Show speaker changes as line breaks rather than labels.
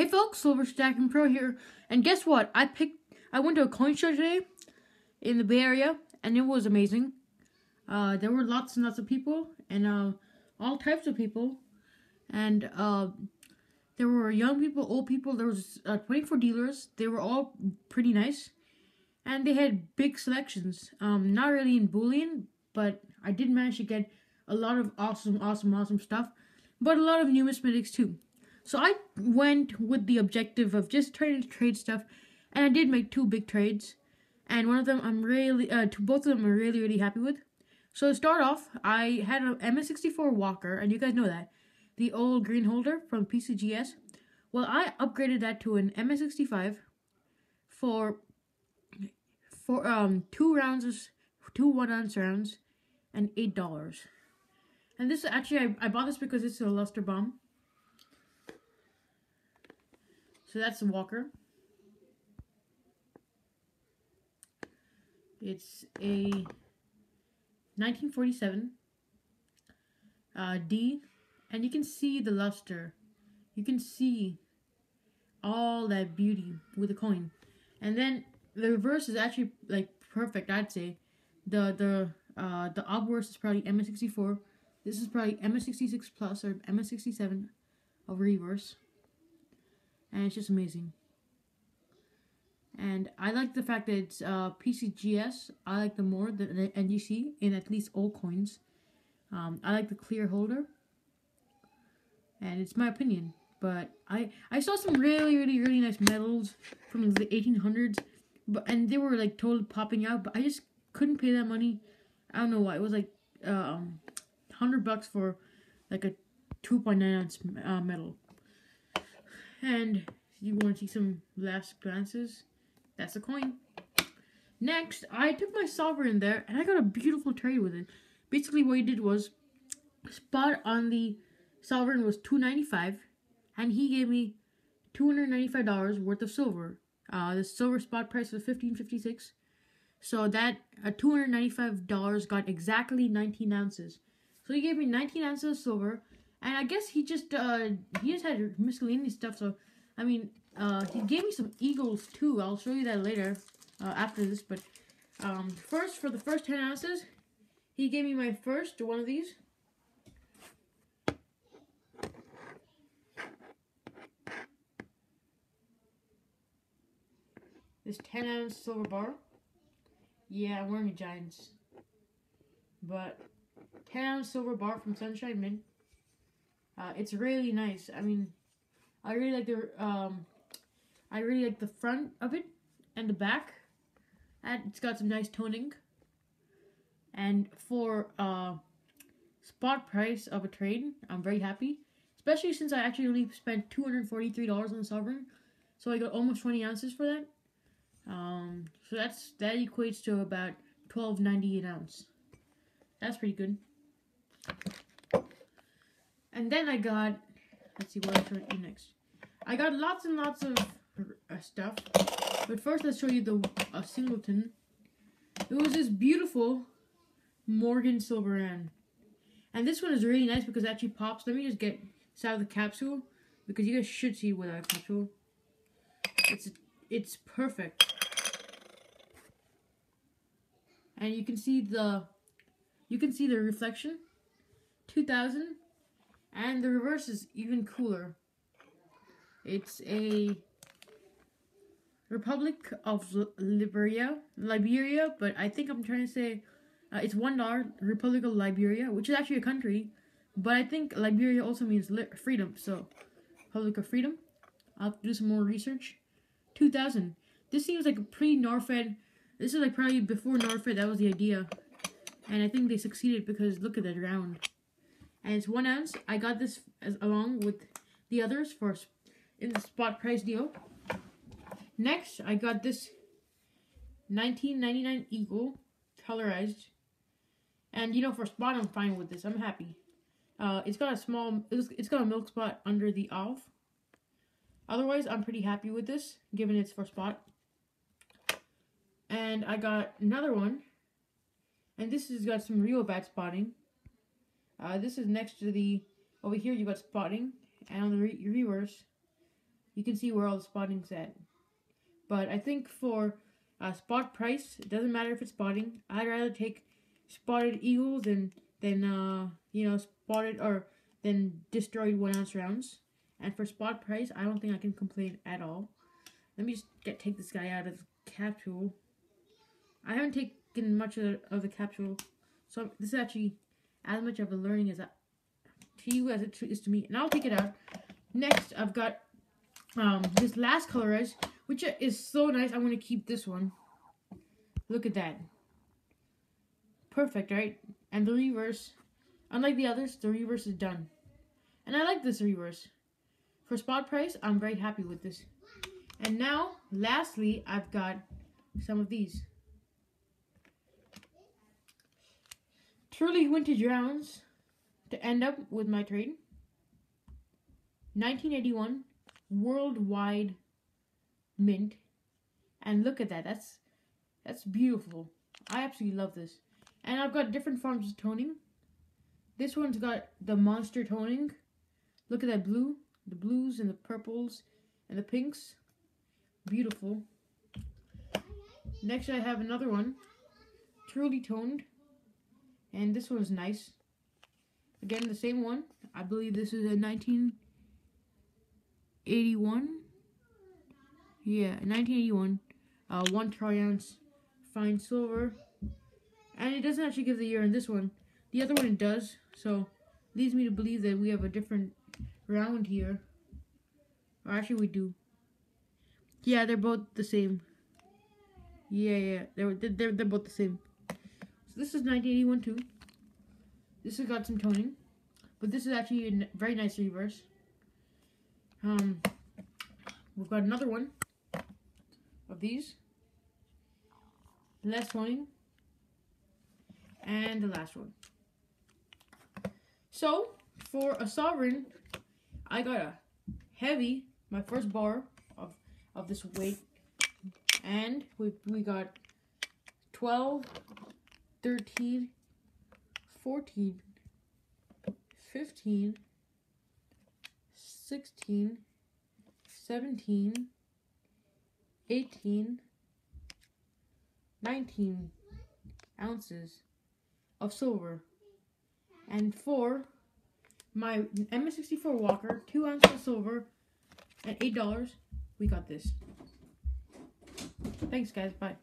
Hey folks, Silver Stacking Pro here, and guess what? I picked. I went to a coin show today in the Bay Area, and it was amazing. Uh, there were lots and lots of people, and uh, all types of people, and uh, there were young people, old people. There was uh, 24 dealers. They were all pretty nice, and they had big selections. Um, not really in bullion, but I did manage to get a lot of awesome, awesome, awesome stuff, but a lot of numismatics too. So I went with the objective of just trying to trade stuff, and I did make two big trades, and one of them I'm really, uh, both of them I'm really, really happy with. So to start off, I had an MS64 Walker, and you guys know that, the old green holder from PCGS. Well, I upgraded that to an MS65 for for um two rounds of two one ounce rounds and eight dollars. And this actually I, I bought this because it's a luster bomb. So that's the Walker. It's a 1947 uh, D, and you can see the luster. You can see all that beauty with the coin. And then the reverse is actually like perfect, I'd say. The the uh the obverse is probably MS64. This is probably MS66 plus or MS67 of reverse and it's just amazing. And I like the fact that it's uh, PCGS. I like the more than the NGC in at least all coins. Um, I like the clear holder, and it's my opinion. But I I saw some really really really nice medals from the 1800s, but and they were like totally popping out. But I just couldn't pay that money. I don't know why. It was like um, hundred bucks for like a 2.9 ounce uh, medal. And you want to see some last glances? That's a coin. Next, I took my sovereign there and I got a beautiful trade with it. Basically, what he did was spot on the sovereign was two ninety five, and he gave me two hundred ninety five dollars worth of silver. Uh, the silver spot price was fifteen fifty six, so that uh, two hundred ninety five dollars got exactly nineteen ounces. So he gave me nineteen ounces of silver and I guess he just uh he just had miscellaneous stuff. So I mean, uh, he gave me some eagles too. I'll show you that later uh, after this. But um, first for the first ten ounces, he gave me my first one of these. This 10 ounce silver bar. Yeah, I'm wearing a Giants. But 10 ounce silver bar from Sunshine Mint. Uh, it's really nice. I mean, I really like the um, I really like the front of it and the back. And it's got some nice toning. And for uh, spot price of a trade, I'm very happy. Especially since I actually only spent $243 on the Sovereign. So I got almost 20 ounces for that. Um, so that's that equates to about 12.90 an ounce. That's pretty good. And then I got, let's see what I showed you next. I got lots and lots of uh, stuff. But first, let's show you the uh, singleton. It was this beautiful Morgan Silveran. And this one is really nice because it actually pops. Let me just get this out of the capsule because you guys should see what I capsule. It's it's perfect. And you can see the you can see the reflection. 2000 and the reverse is even cooler. It's a Republic of Liberia, Liberia, but I think I'm trying to say uh, it's one dollar Republic of Liberia, which is actually a country, but I think Liberia also means freedom. So, Republic of Freedom. I'll do some more research. 2000. This seems like a pre-Norfed. This is like probably before Norfed. That was the idea, and I think they succeeded because look at that round and it's one ounce. I got this as, along with the others for in the spot price deal. Next, I got this 1999 Eagle colorized, and you know for spot I'm fine with this. I'm happy. Uh, it's got a small, it's, it's got a milk spot under the off. Otherwise, I'm pretty happy with this, given it's for spot. And I got another one, and this has got some real bad spotting. Uh, this is next to the, over here you got spotting, and on the re reverse, you can see where all the spotting's at. But I think for uh, spot price, it doesn't matter if it's spotting. I'd rather take spotted eagles than than uh you know spotted or than destroyed one ounce rounds. And for spot price, I don't think I can complain at all. Let me just get take this guy out of the capsule. I haven't taken much of the, of the capsule, so this is actually as much of a learning as that to you as it is to me. And I'll take it out. Next, I've got um, this last colorize, which is so nice. I'm going to keep this one. Look at that. Perfect, right? And the reverse, unlike the others, the reverse is done. And I like this reverse. For spot price, I'm very happy with this. And now, lastly, I've got some of these. Truly vintage rounds to end up with my trade. 1981 worldwide mint. And look at that. That's that's beautiful. I absolutely love this. And I've got different forms of toning. This one's got the monster toning. Look at that blue. The blues and the purples and the pinks. Beautiful. Next I have another one. Truly toned. And this one's nice. Again, the same one. I believe this is a 1981. Yeah, 1981. Uh, one troy ounce fine silver. And it doesn't actually give the year in this one. The other one it does. So, leads me to believe that we have a different round here. Or actually, we do. Yeah, they're both the same. Yeah, yeah, they're they're they're both the same. So this is 1981 too. This has got some toning, but this is actually a very nice reverse. Um, we've got another one of these. Less toning. And the last one. So, for a sovereign, I got a heavy, my first bar of, of this weight. And we, we got 12, 13, 14, 15, 16, 17, 18, 19 ounces of silver. And for my MS64 Walker, 2 ounces of silver, at $8, we got this. Thanks, guys. Bye.